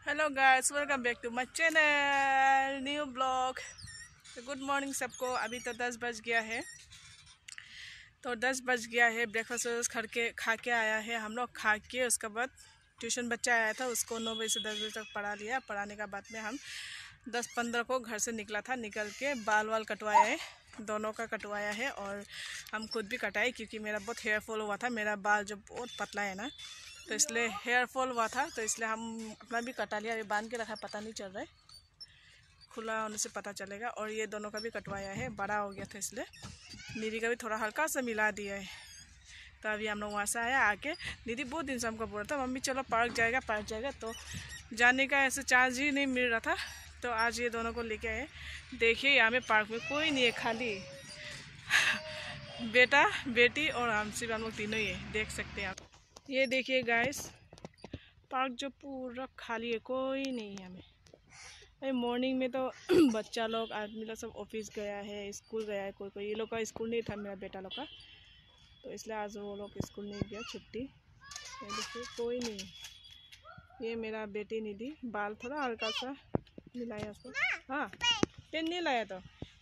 Hello guys welcome back to my channel new blog तो good morning सबको. अभी तो दस बज गया है। तो दस बज गया है। ब्रेकफास्ट खा के खा के आया है। हम लोग खा के उसके बाद ट्यूशन बच्चा आया था। उसको नौ बजे से दस बजे तक पढ़ा लिया। पढ़ाने के बाद में हम दस पंद्रह को घर से निकला था। निकल के बाल वाल कटवाया है। दोनों का कटवाया है और हम खुद भी कटाए क्योंकि मेरा बहुत हेयरफॉल हुआ था। मेरा बाल जो बहुत पतला है ना तो इसलिए हेयर फॉल हुआ था तो इसलिए हम अपना भी कटा लिया, अभी बाँध के रखा पता नहीं चल रहा है। खुला होने से पता चलेगा, और ये दोनों का भी कटवाया है, बड़ा हो गया था इसलिए। निधि का भी थोड़ा हल्का सा मिला दिया है। तो अभी हम लोग वहाँ से आया आके निधि बहुत दिन से हमको बोल रहा था, मम्मी चलो पार्क जाएगा पार्क जाएगा तो जाने का ऐसे चार्ज ही नहीं मिल रहा था। तो आज ये दोनों को लेके आए। देखिए, यहाँ में पार्क में कोई नहीं है, खाली। बेटा, बेटी और हम, सिर्फ़ हम लोग तीनों ही है, देख सकते हैं आप। ये देखिए गाइस पार्क जो पूरा खाली है, कोई नहीं है हमें। अरे मॉर्निंग में तो बच्चा लोग, आदमी लोग सब ऑफ़िस गया है स्कूल गया है कोई कोई ये लोग का स्कूल नहीं था, मेरा बेटा लोग का। तो इसलिए आज वो लोग स्कूल नहीं गया, छुट्टी। देखिए, कोई नहीं ये मेरा बेटी निधि, बाल थोड़ा हल्का सा मिलाया उसको। हाँ पेन नहीं लाया तो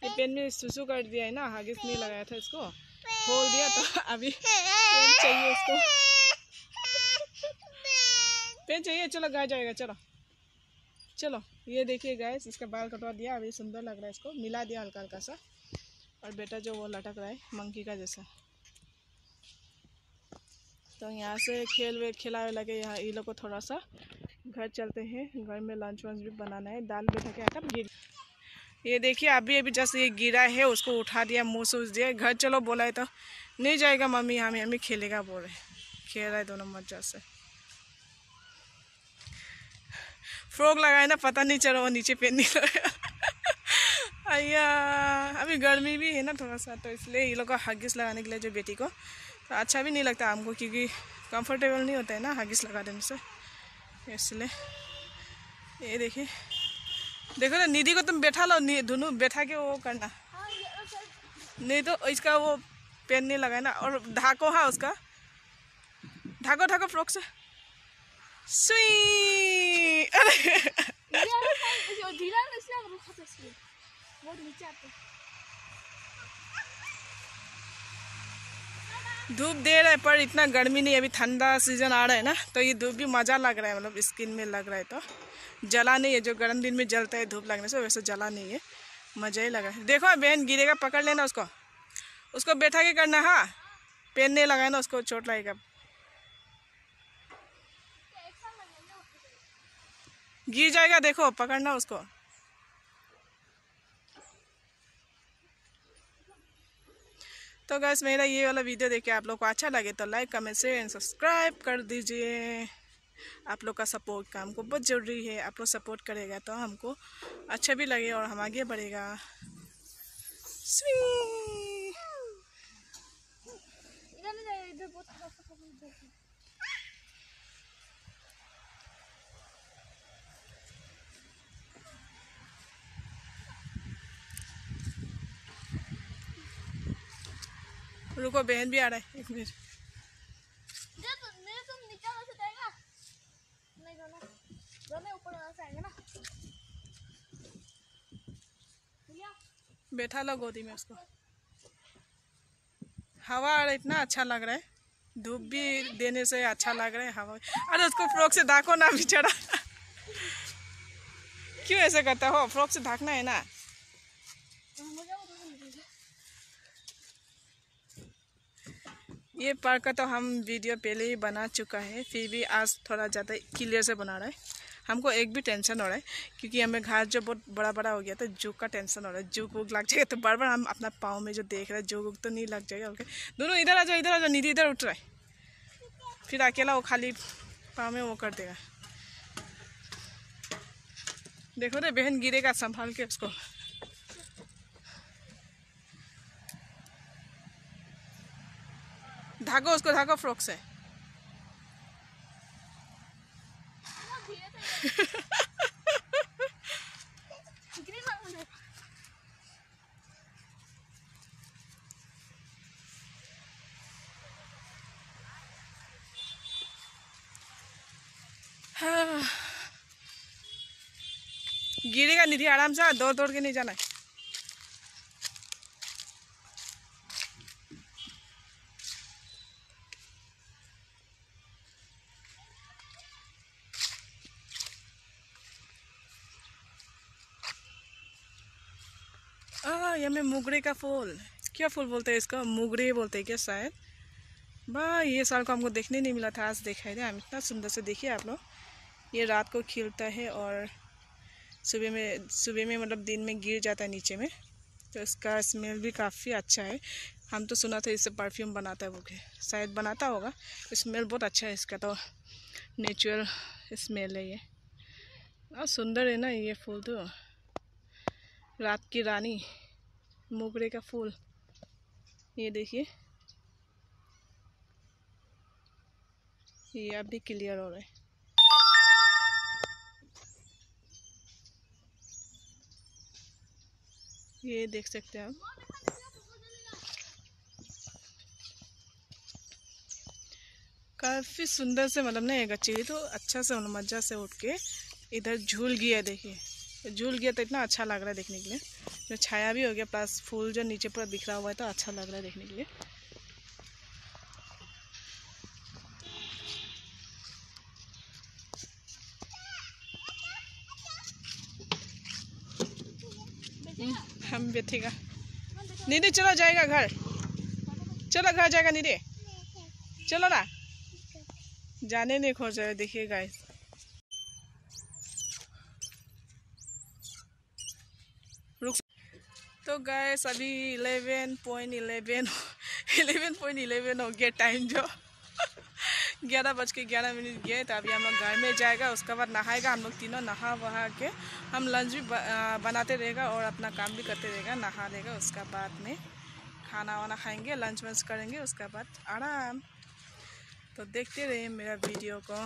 ये पेन में सुसु कर दिया है ना हागिस नहीं लगाया था इसको। खोल दिया तो अभी पेन चाहिए उसको। पेन चाहिए, चलो गाय जाएगा, चलो। चलो, ये देखिए गाय इसका बाल कटवा दिया, अभी सुंदर लग रहा है इसको। मिला दिया हल्का हल्का सा। और बेटा जो वो लटक रहा है, मंकी का जैसा। तो यहाँ से खेल वे खिलावे लगे, यहाँ ये लोग को थोड़ा सा। घर चलते हैं। घर में लंच वंच भी बनाना है। दाल बैठा के आटा गिर ये देखिए, अभी अभी जैसे ये गिरा है, उसको उठा दिया, मुँह सूझ दिया। घर चलो, बोला है तो। नहीं जाएगा मम्मी, हमें हमें खेलेगा, बोल रहे खेल रहा है दोनों मज़ा से। फ्रॉक लगाए ना, पता नहीं चला, वो नीचे पहन नहीं लगा अय्या, अभी गर्मी भी है ना थोड़ा सा तो इसलिए ये लोग का हगिस लगाने के लिए जो बेटी को तो अच्छा भी नहीं लगता हमको क्योंकि कंफर्टेबल नहीं होता है ना हगिस लगा देने से। इसलिए, ये देखिए। देखो ना, निधि को तुम बैठा लो दोनों बैठा के वो करना। नहीं तो इसका वो पेन नहीं लगाए ना, और ढाको हाँ उसका। ढाको ढाको फ्रॉक से। सुई। धूप दे रहा है पर इतना गर्मी नहीं अभी ठंडा सीज़न आ रहा है ना तो ये धूप भी मज़ा लग रहा है मतलब स्किन में लग रहा है तो। जला नहीं है जो गर्म दिन में जलता है धूप लगने से वैसे जला नहीं है। मज़ा ही लग रहा है। देखो बहन गिरेगा पकड़ लेना उसको। उसको बैठा के करना हाँ। पेन नहीं लगाए ना उसको चोट लगेगा गिर जाएगा, देखो, पकड़ना उसको। तो गैस मेरा ये वाला वीडियो देखे आप लोग को अच्छा लगे तो like comment share and subscribe कर दीजिए। आप लोग का सपोर्ट का हमको बहुत ज़रूरी है। आप लोग सपोर्ट करेगा तो हमको अच्छा भी लगे और हम आगे बढ़ेगा। रुको बहन भी आ रहा है एक मिनट। बैठा लो गोदी में उसको। हवा इतना अच्छा लग रहा है। धूप भी देने से अच्छा लग रहा है हवा अरे उसको फ्रॉक से ढाको ना बेचारा। क्यों ऐसे करता हो? फ्रॉक से ढाकना है ना। ये पार्क का तो हम वीडियो पहले ही बना चुका है, फिर भी आज थोड़ा ज़्यादा क्लियर से बना रहा है। हमको एक भी टेंशन हो रहा है, क्योंकि हमें घास जो बहुत बड़ा बड़ा हो गया तो जुग का टेंशन हो रहा है। जुग वुग लग जाएगा तो बार बार हम अपना पाँव में जो देख रहे हैं जुग वुग तो नहीं लग जाएगा, ओके। दोनों इधर आ जाओ, इधर आ जाओ, निधि इधर उठ रहा है। फिर अकेला वो खाली पाँव में वो कर देगा। देखो तो बहन गिरेगा, संभाल के उसको। धागो, उसको धागो फ्रॉक से। गिरेगा निधि, आराम से दौड़ दौड़ के नहीं जाना है। आ, ये में मुगरे का फूल। क्या फूल बोलते हैं इसका? मुगरे बोलते हैं क्या शायद? वाह ये साल को हमको देखने नहीं मिला था आज दिखाई दे हम इतना सुंदर से देखिए आप लोग। ये रात को खिलता है और सुबह में सुबह में मतलब दिन में गिर जाता है नीचे में। तो इसका स्मेल भी काफ़ी अच्छा है। हम तो सुना था इससे परफ्यूम बनाता है वो के शायद बनाता होगा। स्मेल बहुत अच्छा है इसका तो। नेचुरल स्मेल है ये। बहुत सुंदर है ना ये फूल तो। रात की रानी। मोगरे का फूल। ये देखिए। ये अब भी क्लियर हो रहा है। ये देख सकते हैं आप। काफ़ी सुंदर से मतलब ना ये गच्ची तो अच्छा से मज़ा से उठ के इधर झूल गया देखिए। झूल गया तो इतना अच्छा लग रहा है देखने के लिए। जो छाया भी हो गया प्लस फूल जो नीचे पूरा बिखरा हुआ है तो अच्छा लग रहा है देखने के लिए। हम बैठेगा निधि चलो जाएगा घर। चलो घर जाएगा निधि चलो ना। जाने नहीं खोज रहे देखिए गाइस रुक गैस अभी eleven point eleven eleven point eleven हो गया टाइम जो। ग्यारह बज के ग्यारह मिनट गए तो अभी हम लोग घर में जाएगा, उसके बाद नहाएगा, हम लोग तीनों नहा वहा के, हम लंच भी बनाते रहेगा और अपना काम भी करते रहेगा, नहा लेगा, उसका बाद में खाना वाना खाएँगे लंच वंच करेंगे, उसके बाद आराम। तो देखते रहिए मेरा वीडियो को।